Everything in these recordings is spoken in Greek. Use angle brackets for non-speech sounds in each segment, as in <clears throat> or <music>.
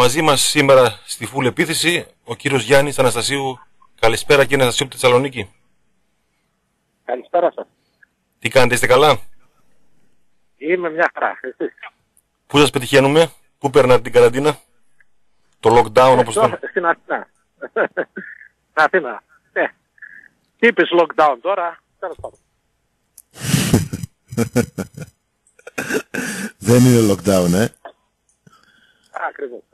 Μαζί μας σήμερα στη φούλ επίθεση ο κύριος Γιάννης Αναστασίου. Καλησπέρα κύριε Αναστασίου από τη Θεσσαλονίκη. Καλησπέρα σας. Τι κάνετε, είστε καλά; Είμαι μια χαρά. Πού σας πετυχαίνουμε, πού περνάτε την καραντίνα, το lockdown όπως το. Στην Αθήνα. Στην Αθήνα. Ναι. Τι lockdown τώρα, τέλος πάντων. <laughs> Δεν είναι lockdown, ε. Ακριβώς.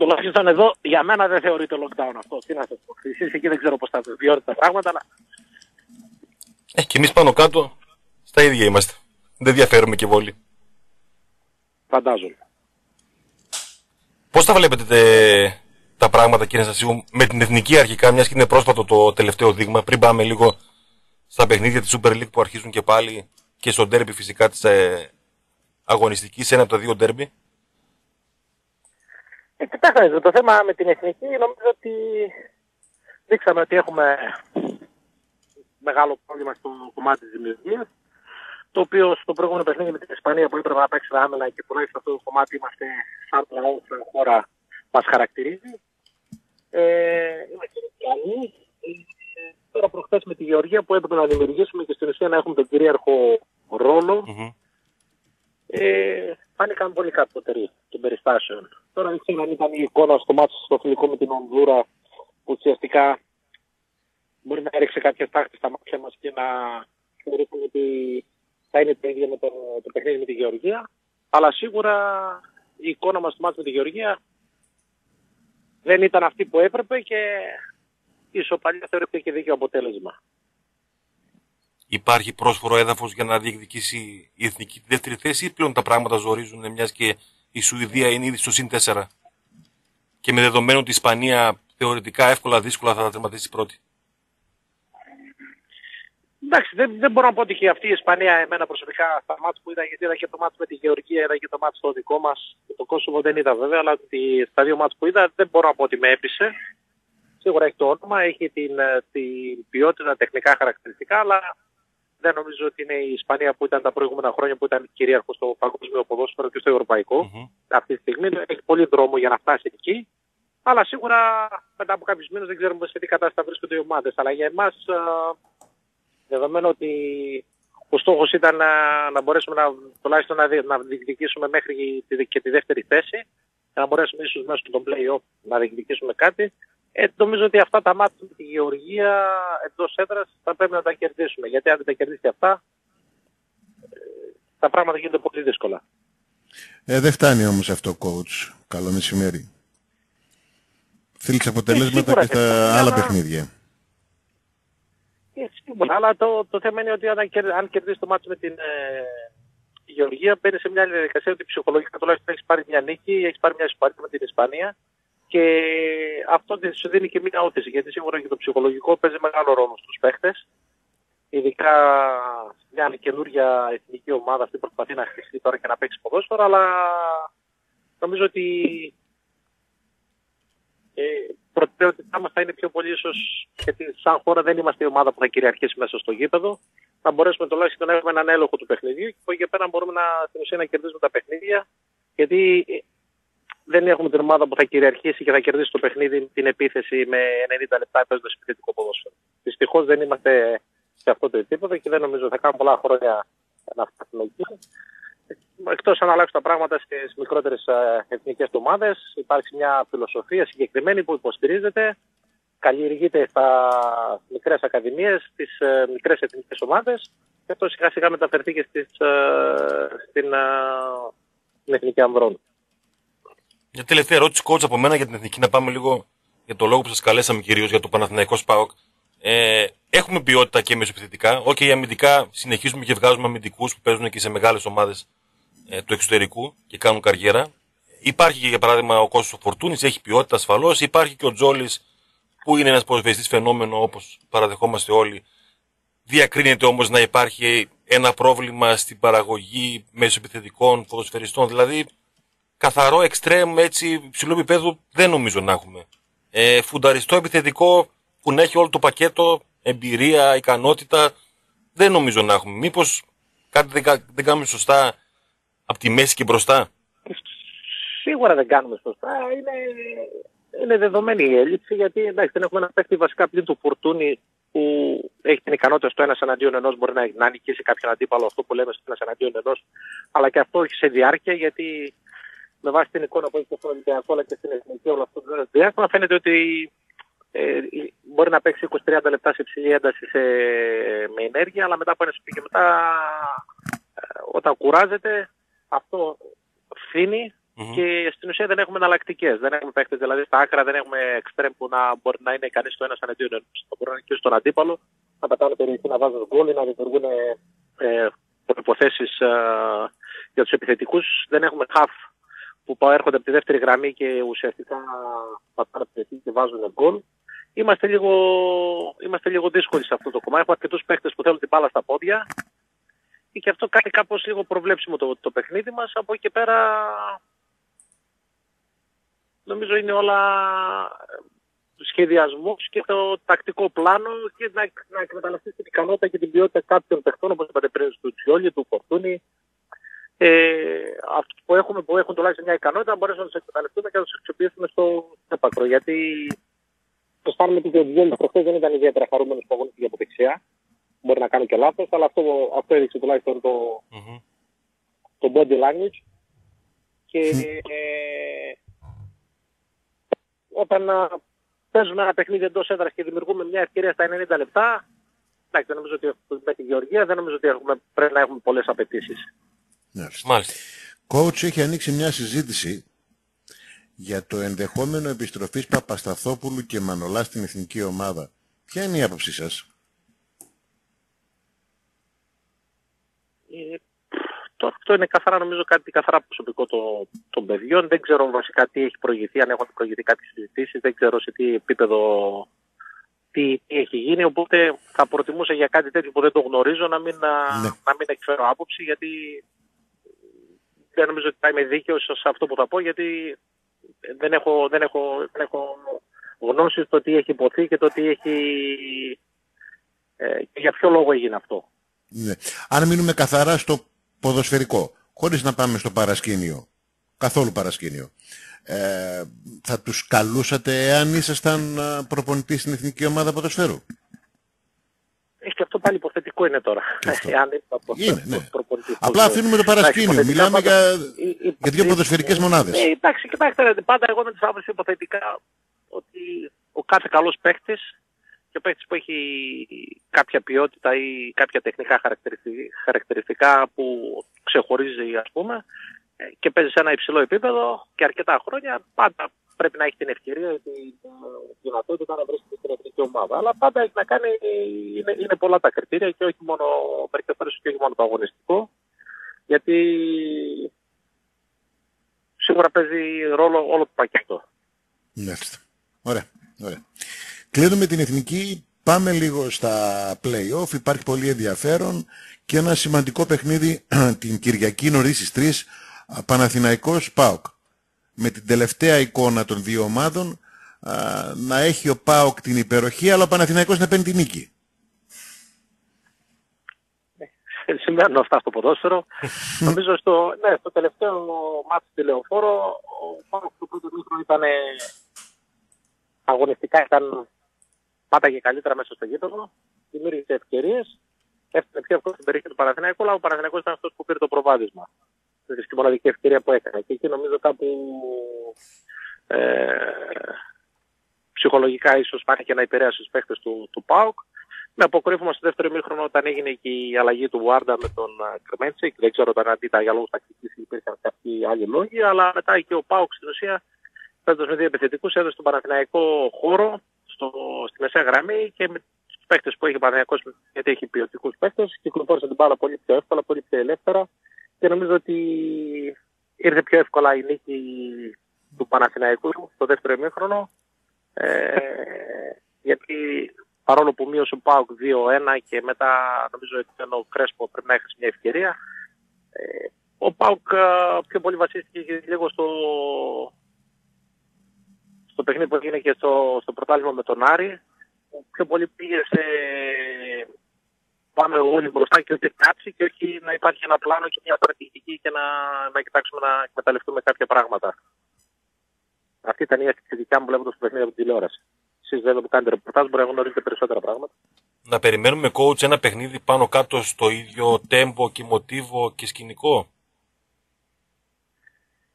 Ε, τουλάχιστον εδώ για μένα δεν θεωρείται lockdown αυτό. Τι να σας πω. Εσείς εκεί δεν ξέρω πώς θα βιώνετε τα πράγματα, αλλά... Ε, και εμείς πάνω κάτω στα ίδια είμαστε. Δεν διαφέρουμε και βόλοι. Φαντάζομαι. Πώς τα βλέπετε τα πράγματα κύριε Σασίου με την εθνική αρχικά, μιας και είναι πρόσφατο το τελευταίο δείγμα, πριν πάμε λίγο στα παιχνίδια της Super League που αρχίζουν και πάλι και στο ντέρμπι φυσικά της ε, αγωνιστικής, ένα από τα δύο ντέρμπι. Ε, κοιτάξτε, το θέμα με την εθνική νομίζω ότι δείξαμε ότι έχουμε μεγάλο πρόβλημα στο κομμάτι της δημιουργίας το οποίο στο προηγούμενο παιχνίδι με την Ισπανία που έπρεπε να παίξει άμενα και τουλάχιστον αυτό το κομμάτι είμαστε σαν λαό, σαν χώρα μας χαρακτηρίζει. Ε, είμαστε καλοί. Ε, τώρα προχθές με τη Γεωργία που έπρεπε να δημιουργήσουμε και στην ουσία να έχουμε τον κυρίαρχο ρόλο. Mm-hmm. Ε, φάνηκαν πολύ κατώτεροι των περιστάσεων. Τώρα δεν ξέρω αν ήταν η εικόνα στο μάτι στο φιλικό με την Ονδούρα που ουσιαστικά μπορεί να έριξε κάποια τάχτη στα μάτια μας και να θεωρήσουμε ότι θα είναι το ίδιο με το, το παιχνίδι με τη Γεωργία. Αλλά σίγουρα η εικόνα μας στο μάτι με τη Γεωργία δεν ήταν αυτή που έπρεπε και η ισοπαλία θεωρείται και δίκαιο αποτέλεσμα. Υπάρχει πρόσφορο έδαφος για να διεκδικήσει η εθνική δεύτερη θέση ή πλέον τα πράγματα ζορίζουν μιας και η Σουηδία είναι ήδη στο συν 4 και με δεδομένο ότι η Ισπανία θεωρητικά εύκολα δύσκολα θα τα τερματίσει πρώτη. Εντάξει, δεν, δεν μπορώ να πω ότι και αυτή η Ισπανία εμένα προσωπικά στα μάτια που είδα, γιατί είδα και το μάτι με τη Γεωργία, είδα και το μάτι στο δικό μας, το Κόσοβο δεν είδα βέβαια, αλλά ότι στα δύο μάτια που είδα δεν μπορώ να πω ότι με έπεισε. Σίγουρα έχει το όνομα, έχει την, ε, την ποιότητα, τεχνικά χαρακτηριστικά, αλλά δεν νομίζω ότι είναι η Ισπανία που ήταν τα προηγούμενα χρόνια που ήταν κυρίαρχος στο παγκόσμιο ποδόσφαιρο και στο ευρωπαϊκό. Mm-hmm. Αυτή τη στιγμή έχει πολύ δρόμο για να φτάσει εκεί. Αλλά σίγουρα μετά από κάποιους μήνες δεν ξέρουμε σε τι κατάσταση βρίσκονται οι ομάδες. Αλλά για εμάς, δεδομένου ότι ο στόχος ήταν να, να μπορέσουμε να, τουλάχιστον να, να διεκδικήσουμε μέχρι τη, και τη δεύτερη θέση, να μπορέσουμε ίσως μέσω των play-off να διεκδικήσουμε κάτι, ε, νομίζω ότι αυτά τα μάτια με τη Γεωργία εντός έδρας θα πρέπει να τα κερδίσουμε. Γιατί αν δεν τα κερδίσει αυτά, ε, τα πράγματα γίνονται πολύ δύσκολα. Ε, δεν φτάνει όμως αυτό, coach. Καλό μεσημέρι. Θέλεις αποτελέσματα και στα άλλα παιχνίδια. Ε, σίγουρα, αλλά το, το θέμα είναι ότι αν, αν κερδίσει το μάτσο με την ε, Γεωργία, μπαίνει σε μια διαδικασία ότι ψυχολογικά τουλάχιστον έχεις πάρει μια νίκη, έχεις πάρει μια συμπάρτη με την Ισπανία και αυτό σου δίνει και μια όθηση, γιατί σίγουρα και το ψυχολογικό παίζει μεγάλο ρόλο στους παίχτες. Ειδικά μια καινούργια εθνική ομάδα αυτή προσπαθεί να χτιστεί τώρα και να παίξει ποδόσφαιρο, αλλά νομίζω ότι ε, προτεραιότητά μας θα είναι πιο πολύ ίσως γιατί σαν χώρα δεν είμαστε η ομάδα που θα κυριαρχήσει μέσα στο γήπεδο. Να μπορέσουμε τουλάχιστον να έχουμε έναν έλεγχο του παιχνιδιού και από εκεί πέρα μπορούμε να, στην ουσία να κερδίσουμε τα παιχνίδια γιατί δεν έχουμε την ομάδα που θα κυριαρχήσει και θα κερδίσει το παιχνίδι την επίθεση με 90 λεπτά παίζοντας επιθετικό ποδόσφαιρο. Δυστυχώς δεν είμαστε σε αυτό το επίπεδο και δεν νομίζω θα κάνουμε πολλά χρόνια να φτάσουμε εκεί. Εκτός αν αλλάξουν τα πράγματα στις μικρότερες ε, εθνικές ομάδες, υπάρχει μια φιλοσοφία συγκεκριμένη που υποστηρίζεται, καλλιεργείται στα μικρές ακαδημίες, στις ε, μικρές εθνικές ομάδες και αυτό σιγά σιγά μεταφερθεί και στις, ε, στην, στην Εθνική Ανδρών. Μια τελευταία ερώτηση, coach, από μένα για την εθνική, να πάμε λίγο για το λόγο που σας καλέσαμε κυρίως για το Παναθηναϊκός-ΠΑΟΚ. Ε, έχουμε ποιότητα και μεσοπιθετικά. OK, okay, αμυντικά συνεχίζουμε και βγάζουμε αμυντικούς που παίζουν και σε μεγάλες ομάδες ε, του εξωτερικού και κάνουν καριέρα. Υπάρχει και για παράδειγμα ο Κώσο Φορτούνης, έχει ποιότητα ασφαλώς. Υπάρχει και ο Τζόλης που είναι ένας ποδοσφαιριστής φαινόμενο όπως παραδεχόμαστε όλοι. Διακρίνεται όμως να υπάρχει ένα πρόβλημα στην παραγωγή μεσοπιθετικών ποδοσφαιριστών. Δηλαδή καθαρό εξτρέμ έτσι υψηλού επίπεδου δεν νομίζω να έχουμε. Ε, φουνταριστό επιθετικό που να έχει όλο το πακέτο, εμπειρία, ικανότητα, δεν νομίζω να έχουμε. Μήπως κάτι δεν, δεν κάνουμε σωστά από τη μέση και μπροστά; σίγουρα δεν κάνουμε σωστά. Είναι, είναι δεδομένη η έλλειψη γιατί εντάξει, δεν έχουμε ένα παίκτη βασικά πλήν του Φορτούνη που έχει την ικανότητα στο ένας εναντίον ενός μπορεί να, να νικήσει κάποιον αντίπαλο αυτό που λέμε στο ένας εναντίον ενός αλλά και αυτό όχι σε διάρκεια γιατί με βάση την εικόνα που έχεις και στον Ολυμπιακό αλλά και στην Εθνική όλο αυτό το διάστημα φαίνεται ότι ε, μπορεί να παίξει 20-30 λεπτά σε υψηλή ένταση σε, με ενέργεια αλλά μετά από ένα και μετά ε, όταν κουράζεται αυτό φθήνει Mm-hmm. Και στην ουσία δεν έχουμε εναλλακτικές. Δεν έχουμε παίχτε δηλαδή στα άκρα, δεν έχουμε εξτρέμ που να μπορεί να είναι κανείς στο ένας εναντίον ενός. Θα μπορεί να είναι και στον αντίπαλο, να πετάνε περιοχή να βάζουν γκολ ή να δημιουργούν ε, προποθέσει ε, για τους επιθετικούς. Δεν έχουμε half που έρχονται από τη δεύτερη γραμμή και ουσιαστικά πατάνε περιοχή και βάζουν γκολ. Είμαστε λίγο, είμαστε λίγο δύσκολοι σε αυτό το κομμάτι. Έχουμε αρκετούς παίχτε που θέλουν την μπάλα στα πόδια και αυτό κάνει κάπως λίγο προβλέψιμο το, το παιχνίδι μας. Από εκεί και πέρα νομίζω είναι όλα ε, σχεδιασμός και το τακτικό πλάνο και να, να εκμεταλλευτείς την ικανότητα και την ποιότητα κάποιων παιχτών όπως είπατε πριν του Τζιόλι, του Φορτούνη ε, αυτοί που, έχουμε, που έχουν τουλάχιστον μια ικανότητα μπορέσουμε να τους εκμεταλλευτούμε και να τους αξιοποιήσουμε στο έπακρο γιατί το Στάρμετ και ο Τζιόλι προχθές δεν ήταν ιδιαίτερα χαρούμενος που αγωνίστηκε από δεξιά μπορεί να κάνω και λάθος αλλά αυτό, αυτό έδειξε τουλάχιστον το, mm-hmm. το body language και ε, όταν παίζουμε ένα παιχνίδι εντός έδρας και δημιουργούμε μια ευκαιρία στα 90 λεπτά, εντάξει, δεν νομίζω ότι με τη Γεωργία δεν νομίζω ότι έχουμε, πρέπει να έχουμε πολλές απαιτήσεις. Μάλιστα. Coach έχει ανοίξει μια συζήτηση για το ενδεχόμενο επιστροφής Παπασταθόπουλου και Μανολά στην εθνική ομάδα. Ποια είναι η άποψή σας; Ε, αυτό είναι καθαρά νομίζω κάτι καθαρά προσωπικό το, των παιδιών. Δεν ξέρω βασικά τι έχει προηγηθεί, αν έχουν προηγηθεί κάποιες συζητήσεις, δεν ξέρω σε τι επίπεδο τι, τι έχει γίνει, οπότε θα προτιμούσα για κάτι τέτοιο που δεν το γνωρίζω να μην, ναι. να μην εκφέρω άποψη, γιατί δεν νομίζω ότι θα είμαι δίκαιος σε αυτό που θα πω, γιατί δεν έχω, δεν έχω, δεν έχω γνώση στο τι έχει υποθεί και το τι έχει... Ε, και για ποιο λόγο έγινε αυτό. Ναι. Αν μείνουμε καθαρά στο ποδοσφαιρικό, χωρίς να πάμε στο παρασκήνιο, καθόλου παρασκήνιο. Ε, θα τους καλούσατε εάν ήσασταν ε, προπονητή στην Εθνική Ομάδα Ποδοσφαίρου; Έχει και αυτό πάλι υποθετικό είναι τώρα. είναι, ναι. Απλά αφήνουμε το παρασκήνιο. Μιλάμε για, για δύο ποδοσφαιρικές μονάδες. Ναι, εντάξει, κοιτάξτε, πάντα εγώ με τις άποψεις υποθετικά ότι ο κάθε καλός παίχτης και ο παίκτης που έχει κάποια ποιότητα ή κάποια τεχνικά χαρακτηριστικά που ξεχωρίζει ας πούμε ε, και παίζει σε ένα υψηλό επίπεδο και αρκετά χρόνια πάντα πρέπει να έχει την ευκαιρία ή την δυνατότητα να βρίσκεται στην εθνική ομάδα. Αλλά πάντα έχει να κάνει, είναι, είναι πολλά τα κριτήρια και όχι μόνο μερικές φορές και όχι μόνο το αγωνιστικό. Γιατί σίγουρα παίζει ρόλο όλο το πακέτο. Μάλιστα. Ωραία. Ωραία. Κλείνουμε την εθνική, πάμε λίγο στα play-off, υπάρχει πολύ ενδιαφέρον και ένα σημαντικό παιχνίδι <clears throat> την Κυριακή νωρίς στις 3, Παναθηναϊκός ΠΑΟΚ. Με την τελευταία εικόνα των δύο ομάδων να έχει ο ΠΑΟΚ την υπεροχή, αλλά ο Παναθηναϊκός να παίρνει την νίκη. Ε, σημαίνουν αυτά στο ποδόσφαιρο. <laughs> Νομίζω στο, ναι, στο τελευταίο μάτι τηλεοφόρο ο ΠΑΟΚ το πρώτο μήχρονο ήταν αγωνιστικά ήταν πάταγε καλύτερα μέσα στο γήπεδο, δημιούργησε ευκαιρίες, έφτανε πιο εύκολα στην περιοχή του Παναθηναϊκού, αλλά ο Παναθηναϊκός ήταν αυτός που πήρε το προβάδισμα. Δηλαδή η μοναδική ευκαιρία που έκανε. Και εκεί νομίζω κάπου ε, ψυχολογικά ίσως και να επηρέασε τους παίχτες του, του ΠΑΟΚ. Με αποκρύφωμα στο δεύτερο μήχρονο όταν έγινε και η αλλαγή του Βουάρντα με τον ε, Κρεμέντσικ. Δεν ξέρω όταν αντίτα για λόγους τακτικής υπήρχαν κάποιοι άλλοι λόγοι, αλλά μετά και ο ΠΑΟΚ στην ουσία παίζοντας με δύο επιθετικούς έδωσε στον Παναθηναϊκό χώρο στο, στη μεσαία γραμμή και με τους παίκτες που έχει Παναγιακός γιατί έχει ποιοτικούς παίκτες κυκλοφόρησε την μπάλα πολύ πιο εύκολα, πολύ πιο ελεύθερα και νομίζω ότι ήρθε πιο εύκολα η νίκη του Παναθηναϊκού στο δεύτερο ημίχρονο ε, γιατί παρόλο που μείωσε ο Πάουκ 2-1 και μετά νομίζω ότι ο Κρέσπο πρέπει να έχει μια ευκαιρία ε, ο Πάουκ ε, πιο πολύ βασίστηκε λίγο στο, στο παιχνίδι που έγινε και στο, στο πρωτάθλημα με τον Άρη, πιο πολύ πήγε σε πάμε όλοι μπροστά και ότι κάψει και όχι να υπάρχει ένα πλάνο και μια στρατηγική και να, να κοιτάξουμε να εκμεταλλευτούμε κάποια πράγματα. Αυτή ήταν η αίσθηση δικιά μου βλέποντας το παιχνίδι από την τηλεόραση. Εσείς βέβαια που κάνετε ρεπορτάζ μπορεί να γνωρίζετε περισσότερα πράγματα. Να περιμένουμε coach ένα παιχνίδι πάνω κάτω στο ίδιο τέμπο και μοτίβο και σκηνικό;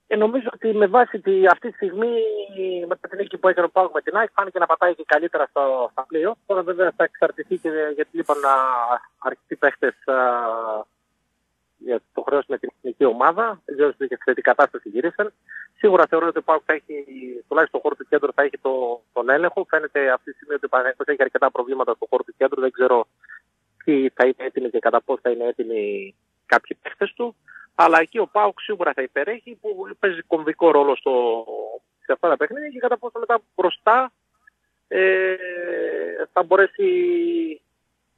Ε, νομίζω ότι με βάση τη, αυτή τη στιγμή με την νίκη που έκανε ο Πάουκ με την ΑΕΚ φάνηκε να πατάει και καλύτερα στο, στα πλοίο. Τώρα βέβαια θα εξαρτηθεί και γιατί λείπαν αρκετοί παίχτες για το χρέος με την εθνική ομάδα. Δεν ξέρω σε τι κατάσταση γυρίσαν. Σίγουρα θεωρώ ότι ο Πάουκ θα έχει, τουλάχιστον στο χώρο του κέντρου, θα έχει το, τον έλεγχο. Φαίνεται αυτή τη στιγμή ότι ο Παναγιώτης έχει αρκετά προβλήματα στο χώρο του κέντρου. Δεν ξέρω τι θα είναι έτοιμοι και κατά πώς θα είναι έτοιμοι κάποιοι παίχτες του. Αλλά εκεί ο Πάουκ σίγουρα θα υπερέχει που παίζει κομβικό ρόλο στο, σε αυτά τα παιχνίδια και κατά πόσο μετά μπροστά ε, θα μπορέσει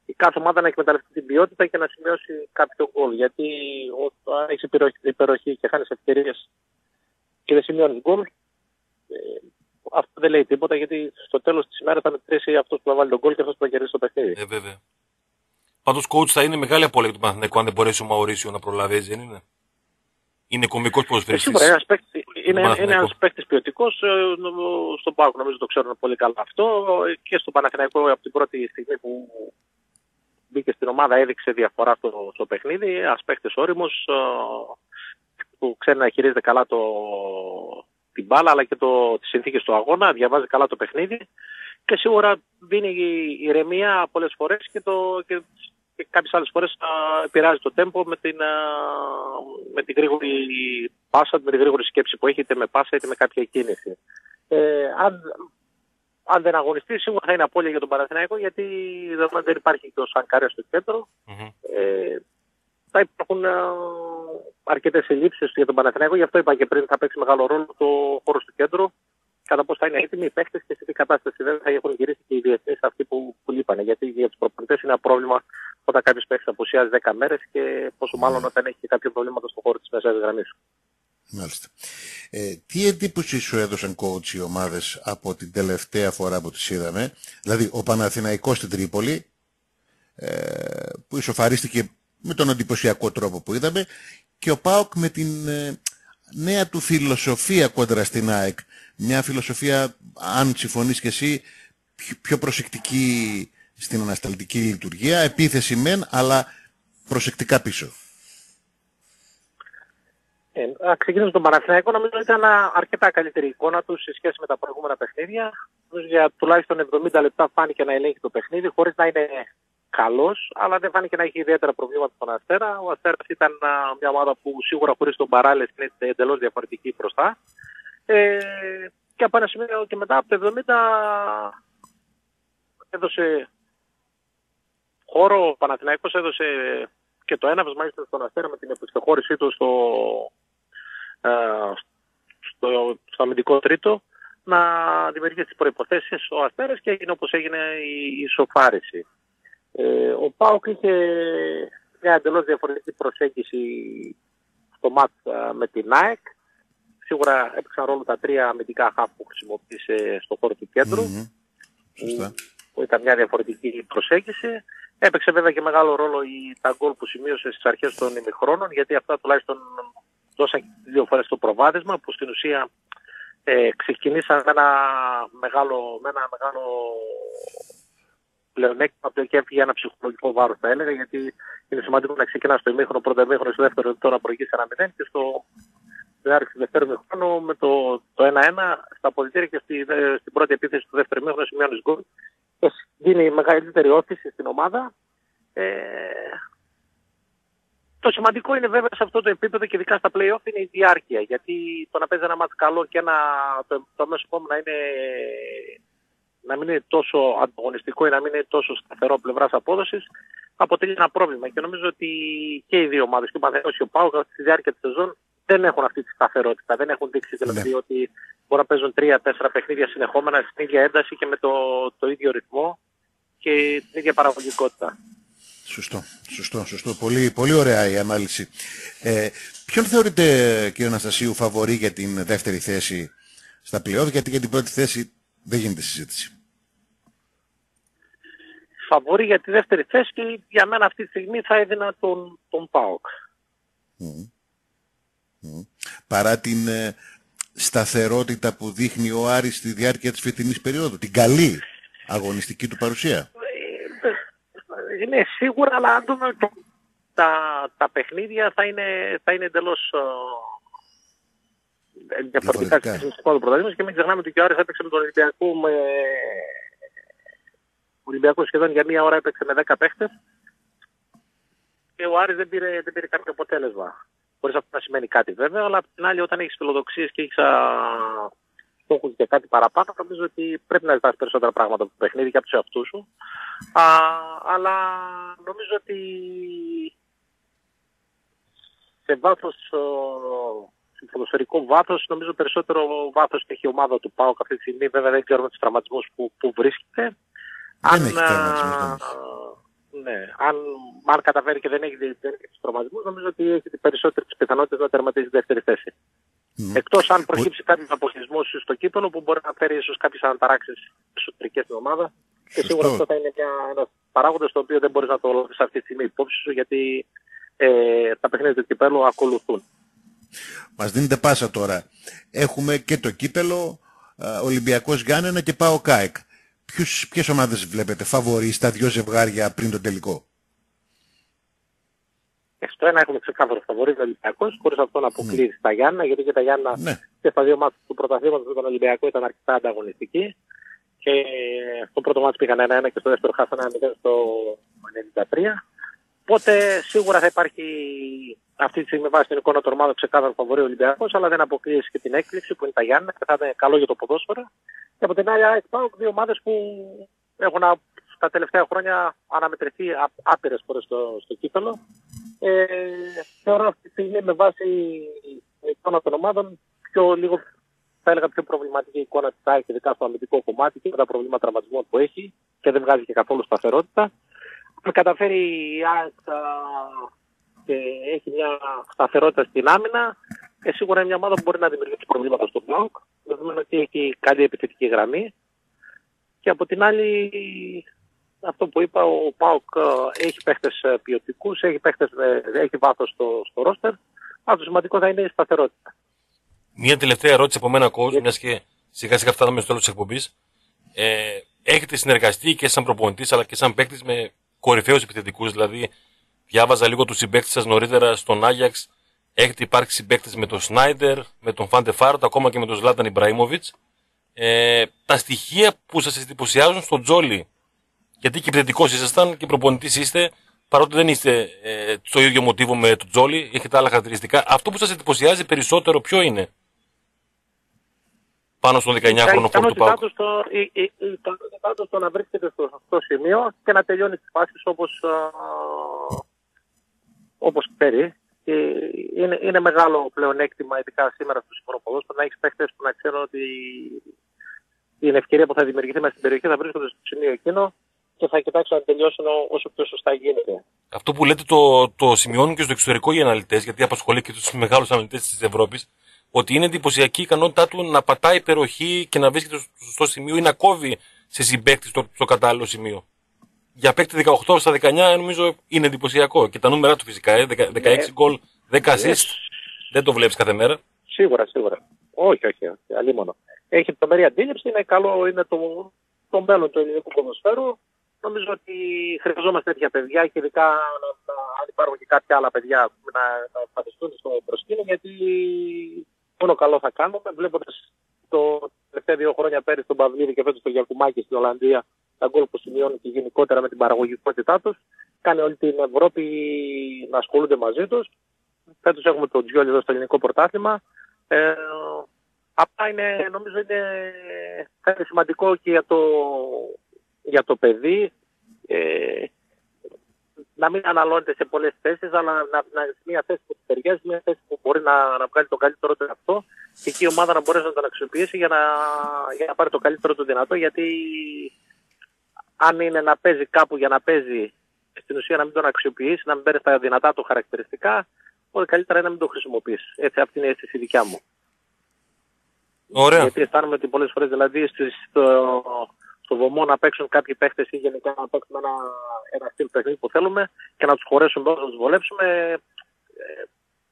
η κάθε ομάδα να εκμεταλλευτεί την ποιότητα και να σημειώσει κάποιο γκολ. Γιατί αν έχεις υπεροχή και χάνεις ευκαιρίες και δεν σημειώνεις γκολ, ε, αυτό δεν λέει τίποτα γιατί στο τέλος της ημέρας θα μετρήσει αυτός που θα βάλει τον γκολ και αυτός που θα κερδίσει το παιχνίδι. Ε, βέβαια. Πάντως, coach θα είναι μεγάλη απώλεια του Παναθηναϊκού αν δεν μπορέσει ο Μαωρίσιο να προλάβει, δεν είναι; Είναι κομικός ποδοσφαιριστής. Ε, σίγουρα, είναι, είναι, είναι ένας παίκτης ποιοτικός. Ε, στον Πάοκ νομίζω το ξέρουν πολύ καλά αυτό. Και στον Παναθηναϊκό από την πρώτη στιγμή που μπήκε στην ομάδα έδειξε διαφορά στο, στο παιχνίδι. Ένας παίκτης όριμος ε, που ξέρει να χειρίζεται καλά το, την μπάλα αλλά και το, τις συνθήκες του αγώνα. Διαβάζει καλά το παιχνίδι. Και σίγουρα δίνει ηρεμία πολλές φορές και, το, και και κάποιες άλλες φορές α, επηρεάζει το τέμπο με την, α, με την γρήγορη πάσα, με την γρήγορη σκέψη που έχει είτε με πάσα είτε με κάποια κίνηση. Ε, αν, αν δεν αγωνιστεί σίγουρα θα είναι απώλεια για τον Παναθηναϊκό γιατί δεν υπάρχει και ο Σανκάρια στο κεντρο Ε, θα υπάρχουν α, αρκετές ελλείψεις για τον Παναθηναϊκό, γι' αυτό είπα και πριν θα παίξει μεγάλο ρόλο το χώρο του κέντρου κατά πώς θα είναι έτοιμοι οι παίχτες και σε τι κατάσταση δεν θα έχουν γυρίσει και οι διεθνείς αυτοί που, που λείπανε. Γιατί για τους προπονητές είναι ένα πρόβλημα όταν κάποιος παίχτης απουσιάζει 10 μέρες και πόσο μάλλον όταν έχει και κάποιο προβλήματα στον χώρο της μεσαίας γραμμής. Μάλιστα. Ε, τι εντύπωση σου έδωσαν coach οι ομάδες από την τελευταία φορά που τις είδαμε, δηλαδή ο Παναθηναϊκός στην Τρίπολη, ε, που ισοφαρίστηκε με τον εντυπωσιακό τρόπο που είδαμε, και ο ΠΑΟΚ με την ε, νέα του φιλοσοφία κόντρα στην ΑΕΚ μια φιλοσοφία, αν συμφωνείς και εσύ, πιο προσεκτική στην ανασταλτική λειτουργία, επίθεση μεν, αλλά προσεκτικά πίσω. Ε, ξεκινήσω τον Παναθηναϊκό, νομίζω ότι ήταν αρκετά καλύτερη εικόνα τους σε σχέση με τα προηγούμενα παιχνίδια. Για τουλάχιστον 70 λεπτά φάνηκε να ελέγχει το παιχνίδι, χωρίς να είναι καλός, αλλά δεν φάνηκε να έχει ιδιαίτερα προβλήματα στον Αστέρα. Ο Αστέρας ήταν μια ομάδα που σίγουρα χωρίς τον Παράλες είναι εντελώς διαφορετική μπροστά. Ε, και από ένα σημείο και μετά από το 70 έδωσε χώρο, ο Παναθηναϊκός έδωσε και το έναυσμα μάλιστα στον Αστέρα με την επιστοχώρησή του στο, ε, στο, στο αμυντικό τρίτο να δημιουργήσει τις προϋποθέσεις ο Αστέρας και έγινε όπως έγινε η, η σοφάριση. Ε, ο Πάοκ είχε μια εντελώς διαφορετική προσέγγιση στο μάτς ε, με την ΑΕΚ Σίγουρα έπαιξαν ρόλο τα τρία αμυντικά χαφ που χρησιμοποίησε στο χώρο του κέντρου. Mm-hmm. Που, ήταν μια διαφορετική προσέγγιση. Έπαιξε βέβαια και μεγάλο ρόλο η, τα γκολ που σημείωσε στις αρχές των ημιχρόνων, γιατί αυτά τουλάχιστον δώσαν δύο φορές το προβάδισμα, που στην ουσία ε, ξεκινήσαν με ένα μεγάλο, με ένα μεγάλο πλεονέκτημα το και έφυγε ένα ψυχολογικό βάρος θα έλεγα γιατί είναι σημαντικό να ξεκινάς στο ημίχρονο, πρώτο ημίχρονο, στο δεύτερο τώρα προηγήσει ένα μηδέν και στο στην άρχιση του δεύτερου μηχρόνου με το, το 1-1 στα πολιτήρια και στη, στην πρώτη επίθεση του δεύτερου μήχρονου σημειώνεις γκολ. Δίνει μεγαλύτερη όθηση στην ομάδα. Ε, το σημαντικό είναι βέβαια σε αυτό το επίπεδο και ειδικά στα play-off είναι η διάρκεια. Γιατί το να παίζει ένα μάτι καλό και ένα, το, το μέσο επόμενο να, είναι, να μην είναι τόσο ανταγωνιστικό ή να μην είναι τόσο σταθερό πλευράς απόδοσης αποτελεί ένα πρόβλημα. Και νομίζω ότι και οι δύο ομάδες, και ο Παναθηναϊκός και ο Πάου, στη διάρκεια της σεζόν δεν έχουν αυτή τη σταθερότητα. Δεν έχουν δείξει δηλαδή ναι. ότι μπορούν να παίζουν τρία-τέσσερα παιχνίδια συνεχόμενα στην ίδια ένταση και με το, το ίδιο ρυθμό και την ίδια παραγωγικότητα. Σωστό, σωστό, σωστό. Πολύ, πολύ ωραία η ανάλυση. Ε, ποιον θεωρείτε κύριε Αναστασίου φαβορή για την δεύτερη θέση στα πλειόδια, γιατί για την πρώτη θέση δεν γίνεται συζήτηση. Φαβορή για τη δεύτερη θέση για μένα αυτή τη στιγμή θα έδινα τον, τον ΠΑΟΚ. Παρά την ε, σταθερότητα που δείχνει ο Άρης στη διάρκεια της φετινής περίοδου, την καλή αγωνιστική του παρουσία. Είναι σίγουρα, αλλά αν δούμε τα, τα παιχνίδια θα είναι, θα είναι εντελώς ε, διαφορετικά στην τους πρωταθλήματος και μην ξεχνάμε ότι και ο Άρης έπαιξε με τον Ολυμπιακό με... Ο Ολυμπιακός σχεδόν για μία ώρα έπαιξε με 10 παίχτες και ο Άρης δεν πήρε, δεν πήρε κάποιο αποτέλεσμα. Χωρίς αυτό να σημαίνει κάτι βέβαια, αλλά απ' την άλλη όταν έχεις φιλοδοξίες και έχεις στόχους και κάτι παραπάνω, νομίζω ότι πρέπει να ζητάς περισσότερα πράγματα από το παιχνίδι και από τους εαυτούς σου. Α, αλλά νομίζω ότι σε βάθος, σε ποδοσφαιρικό βάθος, νομίζω περισσότερο βάθος έχει η ομάδα του ΠΑΟΚ αυτή τη στιγμή. Βέβαια δεν ξέρουμε τους τραυματισμούς που, που βρίσκεται. Δεν αν, έχει τραυματισμούς, ναι, αν, αν καταφέρει και δεν έχει, δεν έχει τους τραυματισμούς, νομίζω ότι έχει τις περισσότερες πιθανότητες να τερματίσει δεύτερη θέση. Mm. Εκτός αν προκύψει κάποιος αποκλεισμό στο κύπελο που μπορεί να φέρει ίσως κάποιες αναταράξεις εσωτερικές στην ομάδα. Και σίγουρα αυτό θα είναι μια, ένας παράγοντας το οποίο δεν μπορείς να το λάβεις αυτή τη στιγμή υπόψη σου γιατί ε, τα παιχνίδια του κυπέλου ακολουθούν. Μας δίνετε πάσα τώρα. Έχουμε και το κύπελο, ε, Ολυμπιακός Γιάννενα και Πάο ΚΑΕΚ. Ποιους, ποιες ομάδες βλέπετε φαβορείς στα δυο ζευγάρια πριν το τελικό; Ε, στο ένα έχουμε ξεκάθαρο φαβορή ο Ολυμπιακός, χωρίς αυτό να αποκλείσει mm. τα Γιάννα, γιατί και τα Γιάννα ναι. και στα δύο μάτια του πρωταθλήματος με τον Ολυμπιακό ήταν αρκετά ανταγωνιστικοί. Και στο πρώτο μάτι πήγαν ένα-ένα και στο δεύτερο χάσανε ένα στο 93. Οπότε σίγουρα θα υπάρχει αυτή τη στιγμή βάσει την εικόνα του ομάδων ξεκάθαρο φαβορή Ολυμπιακός, αλλά δεν αποκλείει και την έκπληξη που είναι τα Γιάννα και θα είναι καλό για το ποδόσφαιρο. Και από την άλλη υπάρχουν δύο ομάδες που έχουν τα τελευταία χρόνια αναμετρηθεί άπειρες φορές στο, στο κύπελο. Ε, θεωρώ αυτή τη στιγμή με βάση την εικόνα των ομάδων πιο λίγο θα έλεγα πιο προβληματική εικόνα της ΑΕΚ ειδικά στο αμυντικό κομμάτι και με τα προβλήματα τραυματισμών που έχει και δεν βγάζει και καθόλου σταθερότητα. Αν καταφέρει η ΑΕΚ και έχει μια σταθερότητα στην άμυνα, και σίγουρα είναι μια ομάδα που μπορεί να δημιουργήσει προβλήματα στο μπλοκ, δεδομένου ότι έχει καλή επιθετική γραμμή. Και από την άλλη, αυτό που είπα, ο ΠΑΟΚ ε, έχει παίχτες ε, ποιοτικούς, έχει, παίχτες, έχει βάθος στο, στο ρόστερ, αλλά το σημαντικό θα είναι η σταθερότητα. Μια τελευταία ερώτηση από μένα, κόσμο, μιας και σιγά σιγά φτάνουμε στο τέλος της εκπομπής. Ε, έχετε συνεργαστεί και σαν προπονητής αλλά και σαν παίκτης με κορυφαίους επιθετικούς. Δηλαδή, διάβαζα λίγο τους συμπαίκτες σας νωρίτερα στον Άγιαξ. Έχετε υπάρξει συμπαίκτες με τον Σνάιντερ, με τον Φάντε Φάρτ, ακόμα και με τον Ζλάταν Ιμπραήμοβιτς. Ε, τα στοιχεία που σας εντυπωσιάζουν στον Τζόλι, γιατί και επιθετικός ήσασταν και προπονητής είστε, παρότι δεν είστε ε, στο ίδιο μοτίβο με τον Τζόλι, έχετε άλλα χαρακτηριστικά. Αυτό που σας εντυπωσιάζει περισσότερο ποιο είναι; Πάνω στον 19χρονο φόρτο του Πάουκ. Η ικανότητά του στο να βρίσκεται στο σωστό σημείο και να τελειώνει τις φάσεις όπως, όπως ξέρει. Είναι, είναι μεγάλο πλεονέκτημα, ειδικά σήμερα στους συμφωνοποδούς, να έχεις παίχτες που να ξέρουν ότι την ευκαιρία που θα δημιουργηθεί μέσα στην περιοχή θα βρίσκονται στο σημείο εκείνο και θα κοιτάξουν να τελειώσουν όσο πιο σωστά γίνεται. Αυτό που λέτε το, το σημειώνουν και στο εξωτερικό οι αναλυτές, γιατί απασχολεί και τους μεγάλους αναλυτές της Ευρώπης, ότι είναι εντυπωσιακή η ικανότητά του να πατάει υπεροχή και να βρίσκεται στο σωστό σημείο ή να κόβει σε συμπαίκτης στο, στο κατάλληλο σημείο. Για παίκτη 18 στα 19 νομίζω είναι εντυπωσιακό. Και τα νούμερα του φυσικά, ε, 16 ναι. γκολ, 10 assist. Δεν το βλέπεις κάθε μέρα. Σίγουρα, σίγουρα. Όχι, όχι, όχι μόνο. Έχει τρομερή αντίληψη, είναι καλό, είναι το, το μέλλον του ελληνικού ποδοσφαίρου. Νομίζω ότι χρειαζόμαστε τέτοια παιδιά και ειδικά αν υπάρχουν και κάποια άλλα παιδιά να, να στο προσκήνιο γιατί μόνο καλό θα κάνουμε. Βλέποντας το τελευταία δύο χρόνια πέρυσι τον Παυλίδη και φέτος τον Γιακουμάκη στην Ολλανδία τα γκολ που σημειώνει και γενικότερα με την παραγωγικότητά τους. Κάνει όλη την Ευρώπη να ασχολούνται μαζί τους. Φέτος έχουμε τον Τζιόλι εδώ στο ελληνικό πρωτάθλημα. Ε, απλά είναι, νομίζω είναι, κάτι σημαντικό και για το, για το παιδί. Ε, να μην αναλώνεται σε πολλές θέσεις, αλλά να, να μια θέση που ταιριάζει, μια θέση που μπορεί να, να βγάλει το καλύτερο του αυτό και εκεί η ομάδα να μπορέσει να τον αξιοποιήσει για να, για να πάρει το καλύτερο του δυνατό, γιατί αν είναι να παίζει κάπου για να παίζει, στην ουσία να μην τον αξιοποιήσει, να μην παίρνεις τα δυνατά του χαρακτηριστικά, πολύ καλύτερα είναι να μην το χρησιμοποιήσει. Έτσι αυτή είναι η αίσθηση δικιά μου. Ωραία. Γιατί αισθάνομαι ότι πολλές φορές δηλαδή στο, στο βωμό να παίξουν κάποιοι παίχτες ή γενικά να παίξουν ένα, ένα στυλ παιχνίδι που θέλουμε και να τους χωρέσουμε όσο να τους βολέψουμε. Ε,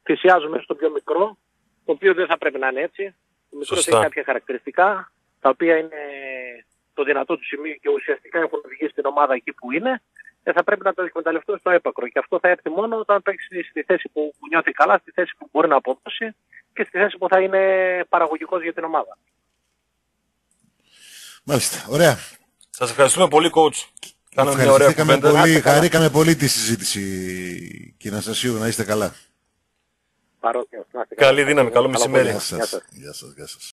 θυσιάζουμε στο πιο μικρό, το οποίο δεν θα πρέπει να είναι έτσι. Ο μικρός Σωστά. έχει κάποια χαρακτηριστικά τα οποία είναι το δυνατό του σημείο και ουσιαστικά έχουν οδηγήσει την ομάδα εκεί που είναι και θα πρέπει να το εκμεταλλευτούν στο έπακρο. Και αυτό θα έρθει μόνο όταν παίξει στη θέση που που νιώθει καλά, στη θέση που μπορεί να αποδώσει και στη θέση που θα είναι παραγωγικός για την ομάδα. Μάλιστα. Ωραία. Σας ευχαριστούμε πολύ, coach. Κάναμε μια ωραία Ευχαριστήκαμε κουβέντα. πολύ, Να είστε καλά. χαρήκαμε πολύ τη συζήτηση, κύριε Αναστασίου, να είστε καλά. Παρότι, να είστε καλά. Καλή δύναμη, καλό Καλό μεσημέρι. απόγευμα. Γεια Γεια σας. σας. Γεια σας, γεια σας.